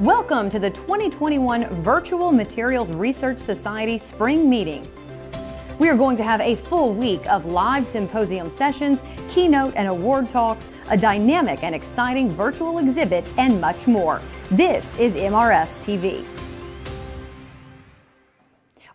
Welcome to the 2021 Virtual Materials Research Society Spring Meeting. We are going to have a full week of live symposium sessions, keynote and award talks, a dynamic and exciting virtual exhibit, and much more. This is MRS TV.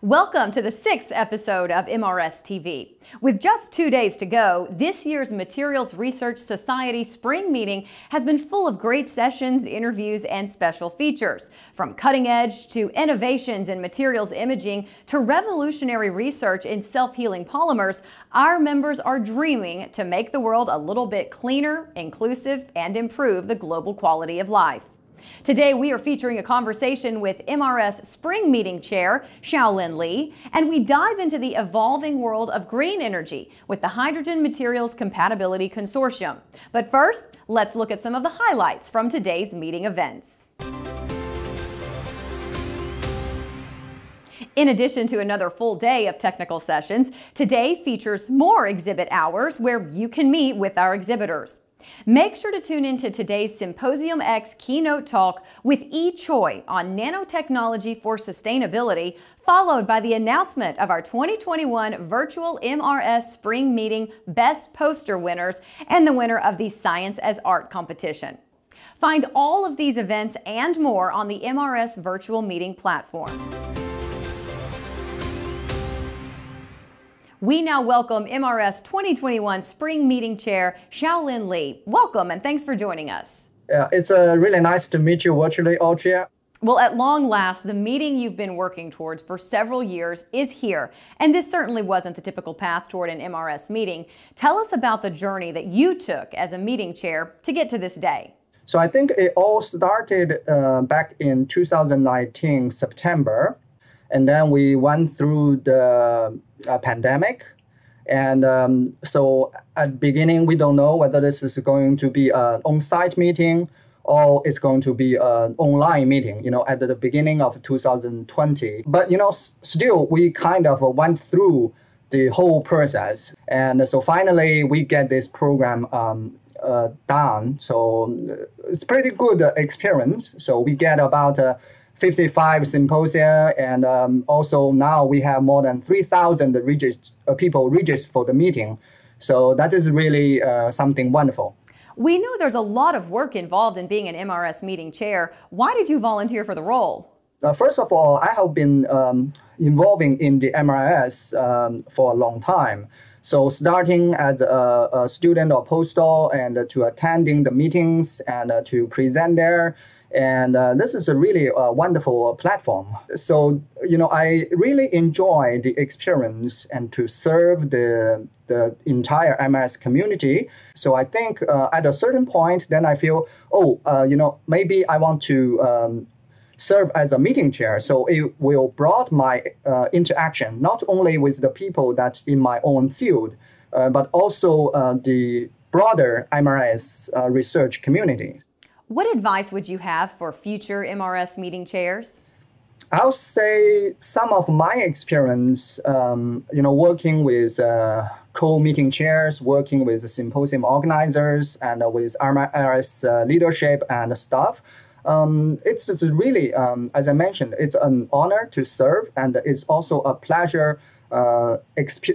Welcome to the sixth episode of MRS TV. With just two days to go, this year's Materials Research Society spring meeting has been full of great sessions, interviews, and special features. From cutting edge to innovations in materials imaging to revolutionary research in self-healing polymers, our members are dreaming to make the world a little bit cleaner, inclusive, and improve the global quality of life. Today, we are featuring a conversation with MRS Spring Meeting Chair Xiaolin Li, and we dive into the evolving world of green energy with the Hydrogen Materials Compatibility Consortium. But first, let's look at some of the highlights from today's meeting events. In addition to another full day of technical sessions, today features more exhibit hours where you can meet with our exhibitors. Make sure to tune into today's Symposium X keynote talk with E. Choi on nanotechnology for sustainability, followed by the announcement of our 2021 virtual MRS Spring Meeting Best Poster winners and the winner of the Science as Art competition. Find all of these events and more on the MRS virtual meeting platform. We now welcome MRS 2021 Spring Meeting Chair Xiaolin Li. Welcome and thanks for joining us. Yeah, it's uh, really nice to meet you virtually, Audrey. Well, at long last, the meeting you've been working towards for several years is here. And this certainly wasn't the typical path toward an MRS meeting. Tell us about the journey that you took as a meeting chair to get to this day. So I think it all started uh, back in 2019, September. And then we went through the uh, pandemic. And um, so at the beginning, we don't know whether this is going to be an on-site meeting or it's going to be an online meeting, you know, at the beginning of 2020. But, you know, still, we kind of went through the whole process. And so finally, we get this program um, uh, done. So it's pretty good experience. So we get about uh, 55 symposia, and um, also now we have more than 3,000 uh, people registered for the meeting. So that is really uh, something wonderful. We know there's a lot of work involved in being an MRS meeting chair. Why did you volunteer for the role? Uh, first of all, I have been um, involving in the MRS um, for a long time. So starting as a, a student or postdoc and uh, to attending the meetings and uh, to present there, and uh, this is a really uh, wonderful platform. So, you know, I really enjoy the experience and to serve the, the entire MS community. So I think uh, at a certain point, then I feel, oh, uh, you know, maybe I want to um, serve as a meeting chair. So it will broaden my uh, interaction, not only with the people that in my own field, uh, but also the broader MRS research community. What advice would you have for future MRS meeting chairs? I'll say some of my experience, um, you know, working with uh, co-meeting chairs, working with symposium organizers, and uh, with MRS uh, leadership and staff. Um, it's, it's, really, um, as I mentioned, it's an honor to serve, and it's also a pleasure, uh,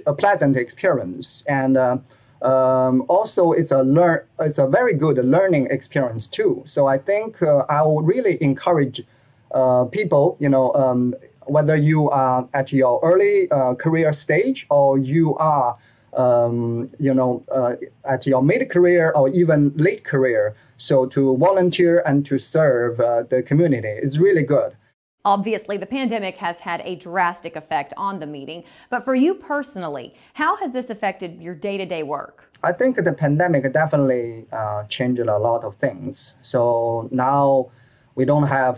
a pleasant experience. And uh, um, also, it's a learn it's a very good learning experience too. So I think uh, I will really encourage uh, people, you know, um, whether you are at your early uh, career stage or you are, um, you know, uh, at your mid career or even late career. So to volunteer and to serve uh, the community is really good. Obviously, the pandemic has had a drastic effect on the meeting, but for you personally, how has this affected your day to day work? I think the pandemic definitely uh, changed a lot of things. So now we don't have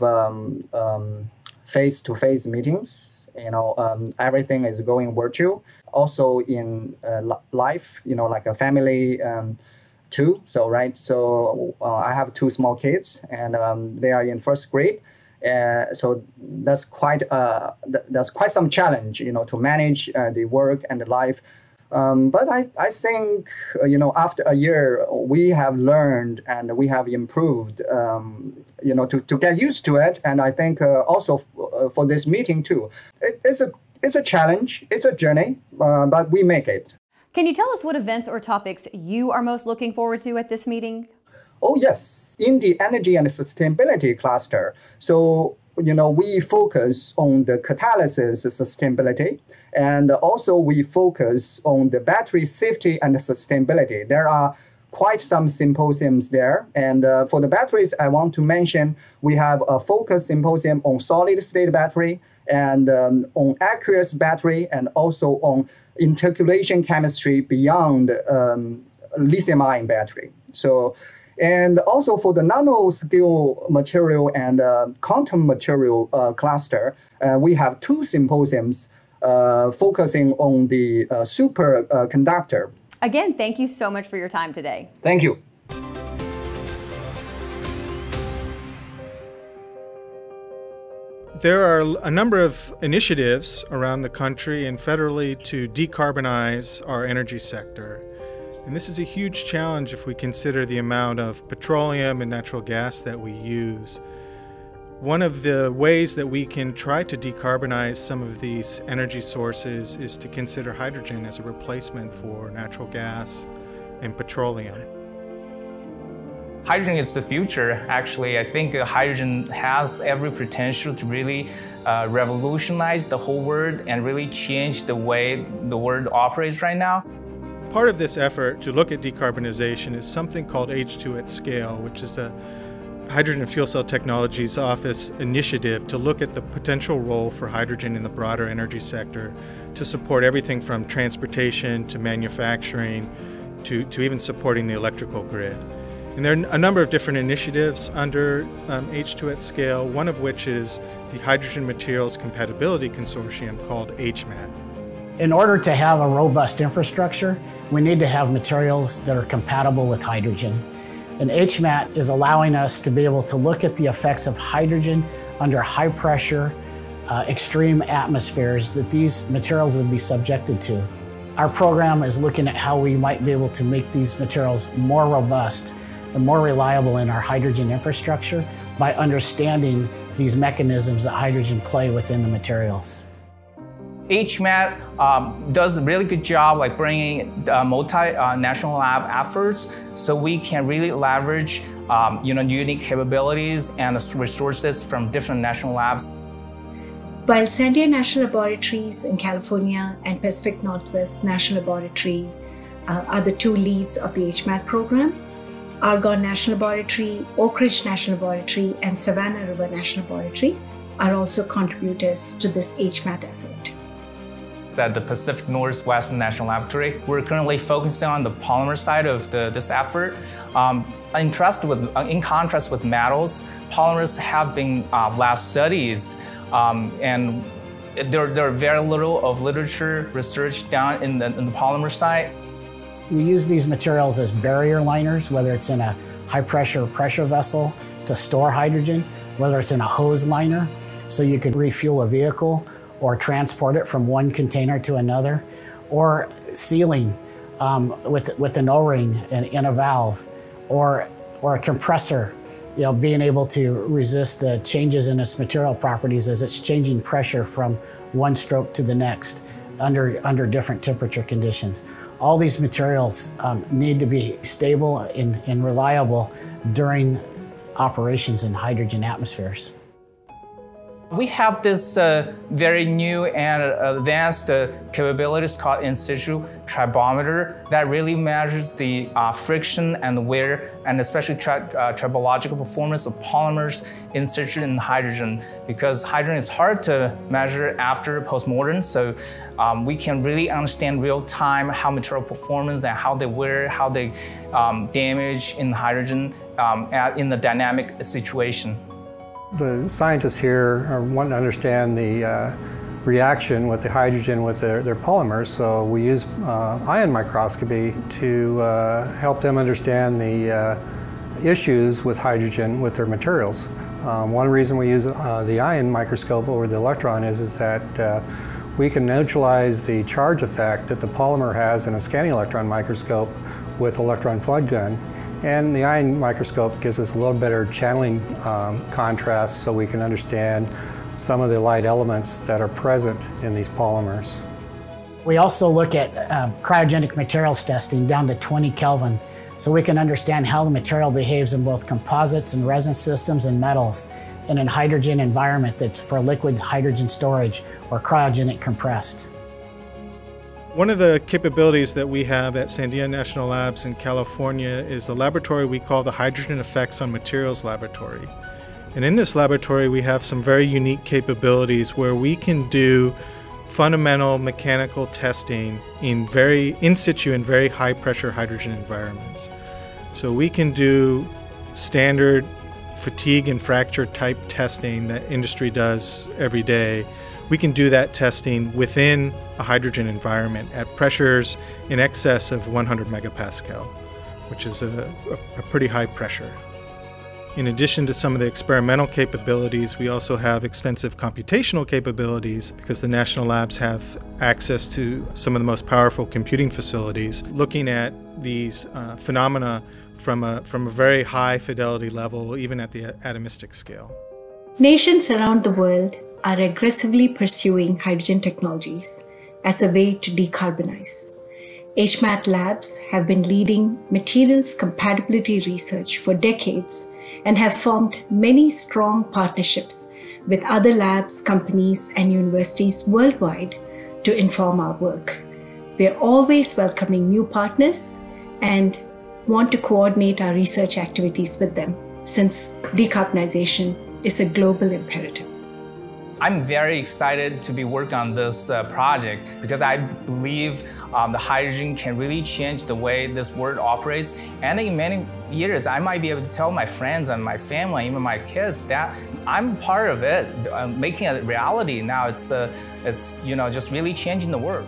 face to face meetings. You know, um, everything is going virtual. Also in uh, life, you know, like a family um, too. So right, so uh, I have two small kids, and um, they are in first grade. Uh, so that's quite uh, th- that's quite some challenge, you know, to manage uh, the work and the life Um, but I, I think, uh, you know, after a year, we have learned and we have improved, um, you know, to, to get used to it. And I think uh, also f- for this meeting too, it, it's, a, it's a challenge, it's a journey, but we make it. Can you tell us what events or topics you are most looking forward to at this meeting? Oh, yes, in the energy and sustainability cluster. So, you know, we focus on the catalysis sustainability and also we focus on the battery safety and sustainability. There are quite some symposiums there. And uh, for the batteries, I want to mention we have a focus symposium on solid state battery and um, on aqueous battery and also on intercalation chemistry beyond um, lithium ion battery. So, and also for the nanoscale material and uh, quantum material uh, cluster, uh, we have two symposiums uh, focusing on the uh, superconductor. Again, thank you so much for your time today. Thank you. There are a number of initiatives around the country and federally to decarbonize our energy sector. And this is a huge challenge if we consider the amount of petroleum and natural gas that we use. One of the ways that we can try to decarbonize some of these energy sources is to consider hydrogen as a replacement for natural gas and petroleum. Hydrogen is the future, actually. I think hydrogen has every potential to really uh, revolutionize the whole world and really change the way the world operates right now. Part of this effort to look at decarbonization is something called H2 at Scale, which is a Hydrogen Fuel Cell Technologies Office initiative to look at the potential role for hydrogen in the broader energy sector to support everything from transportation to manufacturing to, to even supporting the electrical grid. And there are a number of different initiatives under um, H2 at Scale, one of which is the Hydrogen Materials Compatibility Consortium called HMAT. In order to have a robust infrastructure, we need to have materials that are compatible with hydrogen. And HMAT is allowing us to be able to look at the effects of hydrogen under high pressure, uh, extreme atmospheres that these materials would be subjected to. Our program is looking at how we might be able to make these materials more robust and more reliable in our hydrogen infrastructure by understanding these mechanisms that hydrogen play within the materials. HMAT um, does a really good job like bringing uh, multinational uh, lab efforts so we can really leverage um, you know, unique capabilities and resources from different national labs. While Sandia National Laboratories in California and Pacific Northwest National Laboratory uh, are the two leads of the HMAT program, Argonne National Laboratory, Oak Ridge National Laboratory, and Savannah River National Laboratory are also contributors to this HMAT effort at the Pacific Northwest National Laboratory. We're currently focusing on the polymer side of the, this effort. Um, in, with, uh, in contrast with metals, polymers have been uh, less studies um, and there, there are very little of literature research done in the, in the polymer side. We use these materials as barrier liners, whether it's in a high pressure pressure vessel to store hydrogen, whether it's in a hose liner, so you could refuel a vehicle or transport it from one container to another, or sealing um, with, with an O-ring in a valve, or, or a compressor, you know, being able to resist the changes in its material properties as it's changing pressure from one stroke to the next under, under different temperature conditions. All these materials um, need to be stable and, and reliable during operations in hydrogen atmospheres. We have this uh, very new and advanced uh, capabilities called in situ tribometer that really measures the uh, friction and wear and especially tri uh, tribological performance of polymers in situ in hydrogen because hydrogen is hard to measure after postmortem. So um, we can really understand real time how material performance and how they wear, how they um, damage in hydrogen um, in the dynamic situation. The scientists here wanting to understand the uh, reaction with the hydrogen with their, their polymers, so we use uh, ion microscopy to uh, help them understand the uh, issues with hydrogen with their materials. Um, one reason we use uh, the ion microscope over the electron is, is that uh, we can neutralize the charge effect that the polymer has in a scanning electron microscope with electron flood gun. And the ion microscope gives us a little better channeling um, contrast so we can understand some of the light elements that are present in these polymers. We also look at um, cryogenic materials testing down to 20 Kelvin so we can understand how the material behaves in both composites and resin systems and metals in a hydrogen environment that's for liquid hydrogen storage or cryogenic compressed. One of the capabilities that we have at Sandia National Labs in California is a laboratory we call the Hydrogen Effects on Materials Laboratory. And in this laboratory, we have some very unique capabilities where we can do fundamental mechanical testing in very in situ and very high pressure hydrogen environments. So we can do standard fatigue and fracture type testing that industry does every day. We can do that testing within a hydrogen environment at pressures in excess of 100 megapascal, which is a, a, pretty high pressure. In addition to some of the experimental capabilities, we also have extensive computational capabilities because the national labs have access to some of the most powerful computing facilities looking at these uh, phenomena from a, from a very high fidelity level, even at the atomistic scale. Nations around the world are aggressively pursuing hydrogen technologies as a way to decarbonize. HMAT labs have been leading materials compatibility research for decades and have formed many strong partnerships with other labs, companies, and universities worldwide to inform our work. We're always welcoming new partners and want to coordinate our research activities with them since decarbonization is a global imperative. I'm very excited to be working on this uh, project because I believe um, the hydrogen can really change the way this world operates. And in many years, I might be able to tell my friends and my family, even my kids, that I'm part of it, uh, making it reality. Now it's, uh, it's you know, just really changing the world.